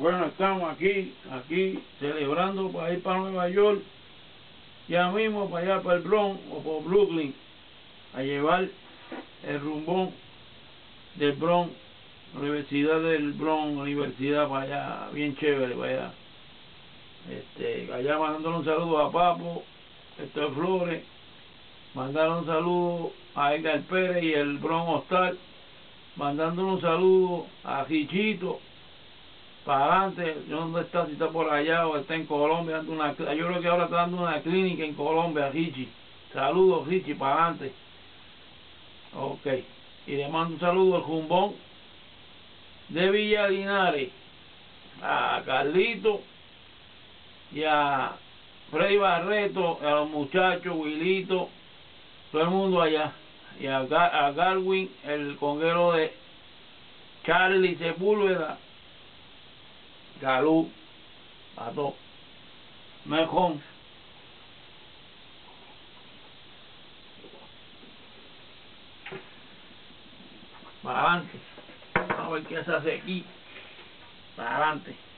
Bueno, estamos aquí, aquí, celebrando para ir para Nueva York, ya mismo para allá, para el Bronx o por Brooklyn, a llevar el rumbón del Bronx, Universidad del Bronx, Universidad para allá, bien chévere para allá. Este, allá mandándole un saludo a Papo, Héctor Flores, mandaron un saludo a Edgar Pérez y el Bronx Hostal, mandándole un saludo a Gichito, para adelante, yo no está, si está por allá o está en Colombia, dando una, yo creo que ahora está dando una clínica en Colombia, Richie. Saludos, Richie, para adelante. Ok. Y le mando un saludo al Jumbón de Villa Linares, a Carlito y a Freddy Barreto, a los muchachos, Wilito, todo el mundo allá. Y a, a Garwin, el conguero de Charlie Sepúlveda Galú, Pato, Mejón. Para adelante. Vamos a ver qué se hace aquí. Para adelante.